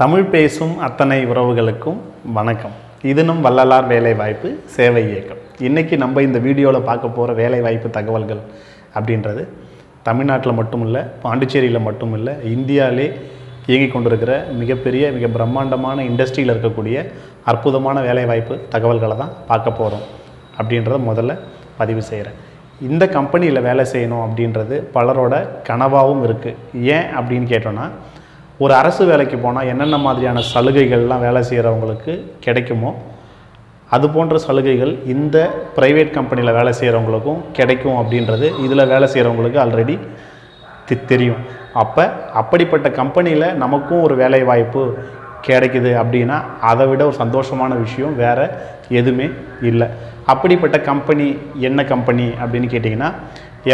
தமிழ் பேசும் அத்தனை உறவுகளுக்கும் வணக்கம். இதுனும் வள்ளலார் வேலைவாய்ப்பு சேவை இயக்கம். இன்றைக்கி நம்ம இந்த வீடியோவில் பார்க்க போகிற வேலைவாய்ப்பு தகவல்கள் அப்படின்றது தமிழ்நாட்டில் மட்டும் இல்லை பாண்டிச்சேரியில் மட்டும் இல்லை இந்தியாவிலே இயங்கிக் கொண்டிருக்கிற மிகப்பெரிய மிக பிரம்மாண்டமான இண்டஸ்ட்ரியில் இருக்கக்கூடிய அற்புதமான வேலைவாய்ப்பு தகவல்களை தான் பார்க்க போகிறோம் அப்படின்றத முதல்ல பதிவு செய்கிறேன் இந்த கம்பெனியில் வேலை செய்யணும் அப்படின்றது பலரோட கனவாகவும் இருக்குது ஏன் அப்படின்னு கேட்டோன்னா ஒரு அரசு வேலைக்கு போனால் என்னென்ன மாதிரியான சலுகைகள்லாம் வேலை செய்கிறவங்களுக்கு கிடைக்குமோ அது போன்ற சலுகைகள் இந்த ப்ரைவேட் கம்பெனியில் வேலை செய்கிறவங்களுக்கும் கிடைக்கும் அப்படின்றது இதில் வேலை செய்கிறவங்களுக்கு ஆல்ரெடி தெரியும். அப்போ அப்படிப்பட்ட கம்பெனியில் நமக்கும் ஒரு வேலை வாய்ப்பு கிடைக்குது அப்படின்னா அதை விட ஒரு சந்தோஷமான விஷயம் வேறு எதுவுமே இல்லை. அப்படிப்பட்ட கம்பெனி என்ன கம்பெனி அப்படின்னு கேட்டிங்கன்னா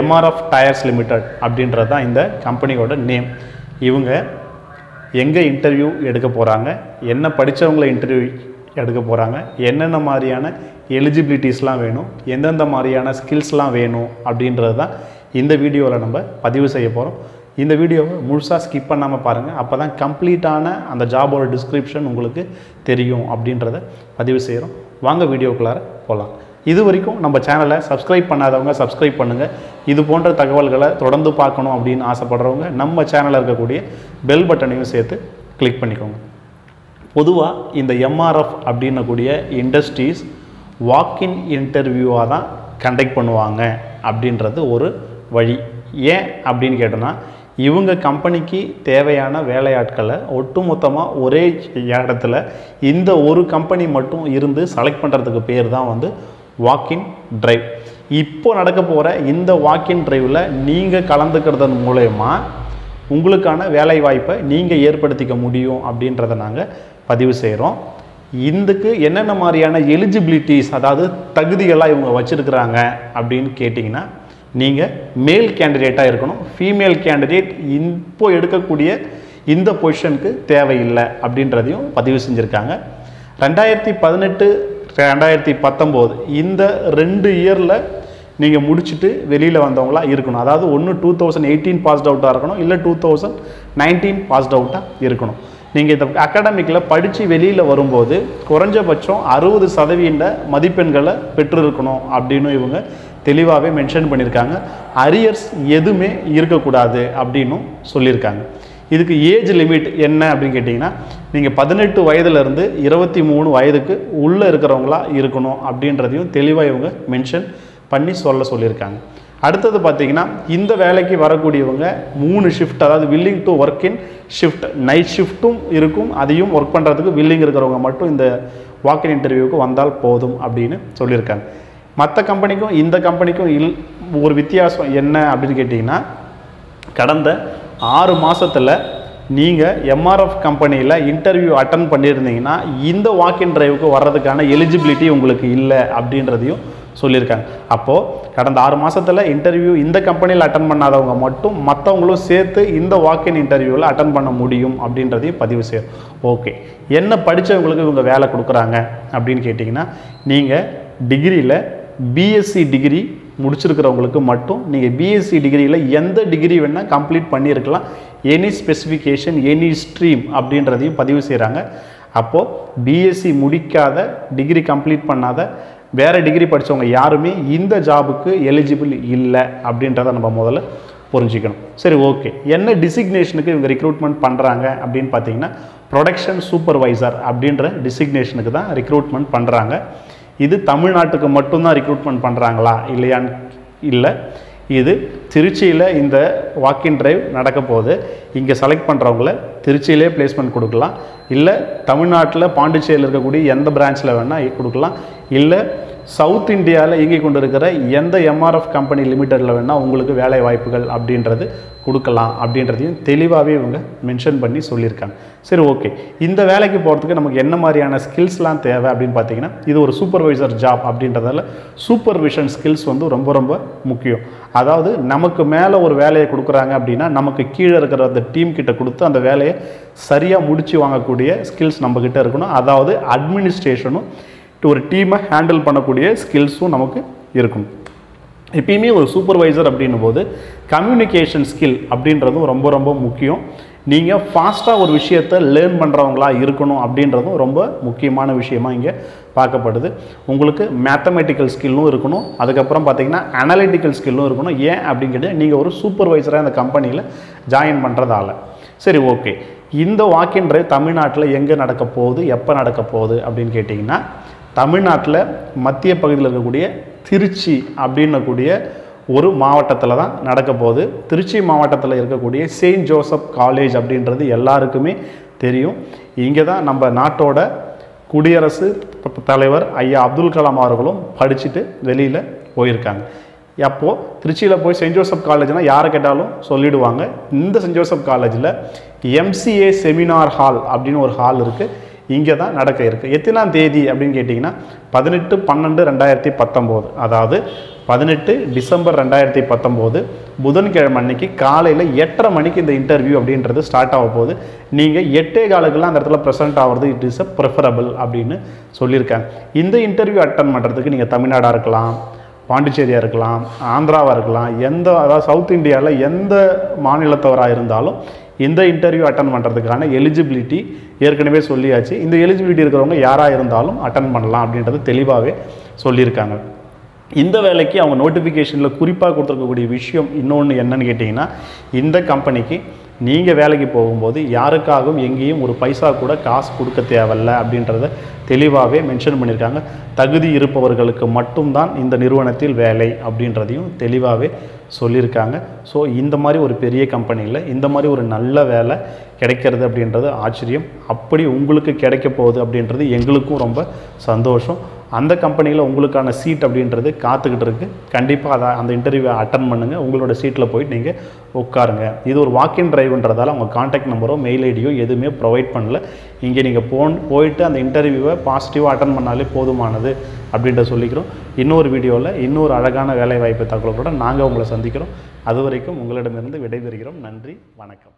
எம்ஆர்எஃப் டயர்ஸ் லிமிடெட் அப்படின்றது தான் இந்த கம்பெனியோட நேம் இவங்க எங்கே இன்டர்வியூ எடுக்க போகிறாங்க என்ன படித்தவங்களை இன்டர்வியூ எடுக்க போகிறாங்க என்னென்ன மாதிரியான எலிஜிபிலிட்டிஸ்லாம் வேணும்? எந்தெந்த மாதிரியான ஸ்கில்ஸ்லாம் வேணும்? அப்படின்றது தான் இந்த வீடியோவில் நம்ம பதிவு செய்ய போகிறோம் இந்த வீடியோவை முழுசாக ஸ்கிப் பண்ணாமல் பாருங்கள் அப்போ தான் கம்ப்ளீட்டான அந்த ஜாபோட டிஸ்கிரிப்ஷன் உங்களுக்கு தெரியும் அப்படின்றத பதிவு செய்கிறோம் வாங்க வீடியோக்குள்ளார போகலாம் இது வரைக்கும் நம்ம சேனலை சப்ஸ்கிரைப் பண்ணாதவங்க சப்ஸ்கிரைப் பண்ணுங்கள் இது போன்ற தகவல்களை தொடர்ந்து பார்க்கணும் அப்படின்னு ஆசைப்படுறவங்க நம்ம சேனலில் இருக்கக்கூடிய பெல் பட்டனையும் சேர்த்து கிளிக் பண்ணிக்கோங்க. பொதுவாக இந்த எம்ஆர்எஃப் அப்படின்னக்கூடிய இண்டஸ்ட்ரீஸ் வாக்கின் இன்டர்வியூவாக தான் கண்டக்ட் பண்ணுவாங்க அப்படின்றது ஒரு வழி. ஏன் அப்படின்னு கேட்டோன்னா இவங்க கம்பெனிக்கு தேவையான வேலையாட்களை ஒட்டுமொத்தமாக ஒரே இடத்துல இந்த ஒரு கம்பெனி மட்டும் இருந்து செலக்ட் பண்ணுறதுக்கு பேர் தான் வந்து வாக்கின் டிரைவ் இப்போ நடக்க போகிற இந்த வாக்கின் டிரைவில் நீங்கள் கலந்துக்கிறதன் மூலயமா உங்களுக்கான வேலை வாய்ப்பை நீங்கள் ஏற்படுத்திக்க முடியும் அப்படின்றத நாங்கள் பதிவு செய்கிறோம் இதுக்கு என்னென்ன மாதிரியான எலிஜிபிலிட்டிஸ் அதாவது தகுதிகளாக இவங்க வச்சுருக்கிறாங்க அப்படின்னு கேட்டிங்கன்னா நீங்கள் மேல் கேண்டிடேட்டாக இருக்கணும். ஃபீமேல் கேண்டிடேட் இப்போ எடுக்கக்கூடிய இந்த பொசிஷனுக்கு தேவையில்லை அப்படின்றதையும் பதிவு செஞ்சுருக்காங்க. ரெண்டாயிரத்தி பதினெட்டு ரெண்டாயிரத்தி பத்தொம்போது. இந்த ரெண்டு இயரில் நீங்கள் முடிச்சுட்டு வெளியில் வந்தவங்களா இருக்கணும். அதாவது ஒன்று டூ தௌசண்ட் எயிட்டீன் பாஸ்ட் அவுட்டாக இருக்கணும். இல்லை டூ தௌசண்ட் நைன்டீன் பாஸ்ட் அவுட்டாக இருக்கணும். நீங்கள் இந்த அகாடமிக்கில் படித்து வெளியில் வரும்போது குறைஞ்சபட்சம் அறுபது சதவீத மதிப்பெண்களை பெற்றிருக்கணும் அப்படின்னு இவங்க தெளிவாகவே மென்ஷன் பண்ணியிருக்காங்க. அரியர்ஸ் எதுவுமே இருக்கக்கூடாது அப்படின்னும் சொல்லியிருக்காங்க. இதுக்கு ஏஜ் லிமிட் என்ன அப்படின்னு கேட்டிங்கன்னா நீங்கள் பதினெட்டு வயதுலேருந்து இருபத்தி மூணு வயதுக்கு உள்ளே இருக்கிறவங்களா இருக்கணும் அப்படின்றதையும் தெளிவாக இவங்க மென்ஷன் பண்ணி சொல்ல சொல்லியிருக்காங்க. அடுத்தது பார்த்தீங்கன்னா இந்த வேலைக்கு வரக்கூடியவங்க மூணு ஷிஃப்ட் அதாவது willing to work in shift night ஷிஃப்ட்டும் இருக்கும். அதையும் ஒர்க் பண்ணுறதுக்கு வில்லிங் இருக்கிறவங்க மட்டும் இந்த வாக்கின் இன்டர்வியூவுக்கு வந்தால் போதும் அப்படின்னு சொல்லியிருக்காங்க. மற்ற கம்பெனிக்கும் இந்த கம்பெனிக்கும் இல் ஒரு வித்தியாசம் என்ன அப்படின்னு கேட்டிங்கன்னா கடந்த ஆறு மாதத்தில் நீங்கள் எம்ஆர்எஃப் கம்பெனியில் இன்டர்வியூ அட்டன் பண்ணியிருந்தீங்கன்னா இந்த வாக்கின் டிரைவுக்கு வர்றதுக்கான எலிஜிபிலிட்டி உங்களுக்கு இல்லை அப்படின்றதையும் சொல்லியிருக்காங்க. அப்போது கடந்த ஆறு மாதத்தில் இன்டர்வியூ இந்த கம்பெனியில் அட்டன் பண்ணாதவங்க மட்டும் மற்றவங்களும் சேர்த்து இந்த வாக்கின் இன்டர்வியூவில் அட்டன் பண்ண முடியும் அப்படின்றதையும் பதிவு செய்யும் ஓகே என்ன படித்தவங்களுக்கு இவங்க வேலை கொடுக்குறாங்க அப்படின்னு கேட்டிங்கன்னா நீங்கள் டிகிரியில் பிஎஸ்சி டிகிரி முடிச்சிருக்கிறவங்களுக்கு மட்டும் நீங்கள் பிஎஸ்சி டிகிரியில் எந்த டிகிரி வேணால் கம்ப்ளீட் பண்ணியிருக்கலாம். எனி ஸ்பெசிஃபிகேஷன் எனி ஸ்ட்ரீம் அப்படின்றதையும் பதிவு செய்கிறாங்க அப்போது பிஎஸ்சி முடிக்காத டிகிரி கம்ப்ளீட் பண்ணாத வேறு டிகிரி படித்தவங்க யாருமே இந்த ஜாபுக்கு எலிஜிபிள் இல்லை அப்படின்றத நம்ம முதல்ல புரிஞ்சுக்கணும். சரி ஓகே என்ன டிசிக்னேஷனுக்கு இவங்க ரிக்ரூட்மெண்ட் பண்ணுறாங்க அப்படின்னு பார்த்தீங்கன்னா ப்ரொடக்ஷன் சூப்பர்வைசர் அப்படின்ற டிசிக்னேஷனுக்கு தான் ரிக்ரூட்மெண்ட் பண்ணுறாங்க இது தமிழ்நாட்டுக்கு மட்டும்தான் ரிக்ரூட்மெண்ட் பண்ணுறாங்களா இல்லையான்னு இல்லை. இது திருச்சியில் இந்த வாக்கின் டிரைவ் நடக்க போகுது. இங்கே செலக்ட் பண்ணுறவங்கள திருச்சியிலே பிளேஸ்மெண்ட் கொடுக்கலாம். இல்லை தமிழ்நாட்டில் பாண்டிச்சேரியில் இருக்கக்கூடிய எந்த பிரான்ச்சில் வேணால் கொடுக்கலாம். இல்லை சவுத் இந்தியாவில் இயங்கி கொண்டு இருக்கிற எந்த எம்ஆர்எஃப் கம்பெனி லிமிட்டடில் வேணால் உங்களுக்கு வேலை வாய்ப்புகள் அப்படின்றது கொடுக்கலாம் அப்படின்றதையும் தெளிவாகவே இவங்க மென்ஷன் பண்ணி சொல்லியிருக்காங்க. சரி ஓகே இந்த வேலைக்கு போகிறதுக்கு நமக்கு என்ன மாதிரியான ஸ்கில்ஸ்லாம் தேவை அப்படின்னு பார்த்தீங்கன்னா இது ஒரு சூப்பர்வைசர் ஜாப் அப்படின்றதால சூப்பர்விஷன் ஸ்கில்ஸ் வந்து ரொம்ப ரொம்ப முக்கியம். அதாவது நமக்கு மேலே ஒரு வேலையை கொடுக்குறாங்க அப்படின்னா நமக்கு கீழே இருக்கிற அந்த டீம் கிட்ட கொடுத்து அந்த வேலையை சரியாக முடித்து வாங்கக்கூடிய ஸ்கில்ஸ் நம்மக்கிட்ட இருக்கணும். அதாவது அட்மினிஸ்ட்ரேஷனும் ஒரு டீமை ஹேண்டில் பண்ணக்கூடிய ஸ்கில்ஸும் நமக்கு இருக்கும். எப்பயுமே ஒரு சூப்பர்வைசர் அப்படின்னும் போது கம்யூனிகேஷன் ஸ்கில் அப்படின்றதும் ரொம்ப ரொம்ப முக்கியம். நீங்கள் ஃபாஸ்ட்டாக ஒரு விஷயத்தை லேர்ன் பண்ணுறவங்களா இருக்கணும் அப்படின்றதும் ரொம்ப முக்கியமான விஷயமா இங்கே பார்க்கப்படுது. உங்களுக்கு மேத்தமெட்டிக்கல் ஸ்கில்லும் இருக்கணும். அதுக்கப்புறம் பார்த்தீங்கன்னா அனாலிட்டிக்கல் ஸ்கில்லும் இருக்கணும். ஏன் அப்படிங்கிறது நீங்கள் ஒரு சூப்பர்வைசராக இந்த கம்பெனியில் ஜாயின் பண்ணுறதால சரி ஓகே இந்த வாக்கின் டிரைவ் தமிழ்நாட்டில் எங்கே நடக்க போகுது? எப்போ நடக்க போகுது? அப்படின்னு கேட்டிங்கன்னா தமிழ்நாட்டில் மத்திய பகுதியில் இருக்கக்கூடிய திருச்சி அப்படின்னக்கூடிய ஒரு மாவட்டத்தில் தான் நடக்க போகுது. திருச்சி மாவட்டத்தில் இருக்கக்கூடிய செயின்ட் ஜோசப் காலேஜ் அப்படின்றது எல்லாருக்குமே தெரியும். இங்கே தான் நம்ம நாட்டோட குடியரசு தலைவர் ஐயா அப்துல் கலாம் அவர்களும் படிச்சுட்டு வெளியில் போயிருக்காங்க. அப்போது திருச்சியில் போய் செயின்ட் ஜோசப் காலேஜ்னால் யாரை கேட்டாலும் சொல்லிடுவாங்க. இந்த செயின்ட் ஜோசப் காலேஜில் எம்சிஏ செமினார் ஹால் அப்படின்னு ஒரு ஹால் இருக்குது இங்கே தான் நடக்க இருக்குது எத்தனாம் தேதி அப்படின்னு கேட்டிங்கன்னா பதினெட்டு பன்னெண்டு ரெண்டாயிரத்தி பத்தொம்போது. அதாவது பதினெட்டு டிசம்பர் ரெண்டாயிரத்தி பத்தொம்போது புதன்கிழமை அன்னைக்கு காலையில் எட்டரை மணிக்கு இந்த இன்டர்வியூ அப்படின்றது ஸ்டார்ட் ஆக போகுது. நீங்கள் எட்டே காலுக்கெல்லாம் அந்த இடத்துல ப்ரெசென்ட் ஆகிறது இட் இஸ் அ ப்ரிஃபரபிள் அப்படின்னு சொல்லியிருக்காங்க. இந்த இன்டர்வியூ அட்டன் பண்ணுறதுக்கு நீங்கள் தமிழ்நாடாக இருக்கலாம் பாண்டிச்சேரியாக இருக்கலாம் ஆந்திராவாக இருக்கலாம் எந்த அதாவது சவுத் இந்தியாவில் எந்த மாநிலத்தவராக இருந்தாலும் இந்த இன்டர்வியூ அட்டன் பண்ணுறதுக்கான எலிஜிபிலிட்டி ஏற்கனவே சொல்லியாச்சு. இந்த எலிஜிபிலிட்டி இருக்கிறவங்க யாராக இருந்தாலும் அட்டன் பண்ணலாம் அப்படின்றது தெளிவாகவே சொல்லியிருக்காங்க. இந்த வேலைக்கு அவங்க நோட்டிஃபிகேஷனில் குறிப்பாக கொடுத்துருக்கக்கூடிய விஷயம் இன்னொன்று என்னன்னு கேட்டிங்கன்னா இந்த கம்பெனிக்கு நீங்கள் வேலைக்கு போகும்போது யாருக்காகவும் எங்கேயும் ஒரு பைசா கூட காசு கொடுக்க தேவையில்ல அப்படின்றத தெளிவாகவே மென்ஷன் பண்ணியிருக்காங்க. தகுதி இருப்பவர்களுக்கு மட்டும்தான் இந்த நிறுவனத்தில் வேலை அப்படின்றதையும் தெளிவாகவே சொல்லியிருக்காங்க. ஸோ இந்த மாதிரி ஒரு பெரிய கம்பெனியில் இந்த மாதிரி ஒரு நல்ல வேலை கிடைக்கிறது அப்படின்றது ஆச்சரியம். அப்படி உங்களுக்கு கிடைக்க போகுது அப்படின்றது எங்களுக்கும் ரொம்ப சந்தோஷம். அந்த கம்பெனியில் உங்களுக்கான சீட் அப்படின்றது காத்துக்கிட்டு இருக்குது கண்டிப்பாக அதை அந்த இன்டர்வியூவை அட்டன் பண்ணுங்கள் உங்களோட சீட்டில் போயிட்டு நீங்கள் உட்காருங்க. இது ஒரு வாக்கின் டிரைவ்ன்றதால உங்கள் காண்டாக்ட் நம்பரோ மெயில் ஐடியோ எதுவுமே ப்ரொவைட் பண்ணல. இங்கே நீங்கள் போன் போயிட்டு அந்த இன்டர்வியூவை பாசிட்டிவாக அட்டன் பண்ணாலே போதுமானது அப்படின்ற சொல்லிக்கிறோம். இன்னொரு வீடியோவில் இன்னொரு அழகான வேலை வாய்ப்பு தகவலோட நாங்கள் உங்களை சந்திக்கிறோம். அது வரைக்கும் உங்களிடமிருந்து விடைபெறுகிறோம். நன்றி வணக்கம்.